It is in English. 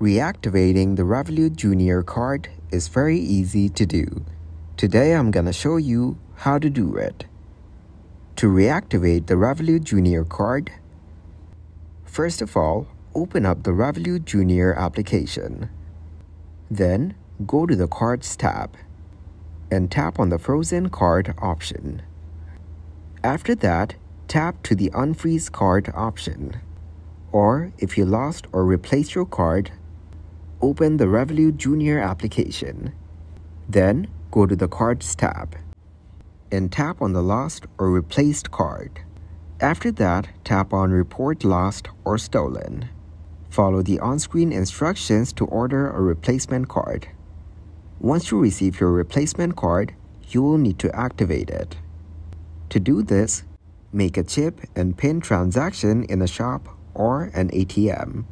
Reactivating the Revolut Junior card is very easy to do. Today I'm gonna show you how to do it. To reactivate the Revolut Junior card, first of all, open up the Revolut Junior application. Then go to the Cards tab and tap on the Frozen Card option. After that, tap to the Unfreeze Card option. Or if you lost or replaced your card, open the Revolut Junior application. Then go to the Cards tab and tap on the lost or replaced card. After that, tap on Report Lost or Stolen. Follow the on-screen instructions to order a replacement card. Once you receive your replacement card, you will need to activate it. To do this, make a chip and PIN transaction in a shop or an ATM.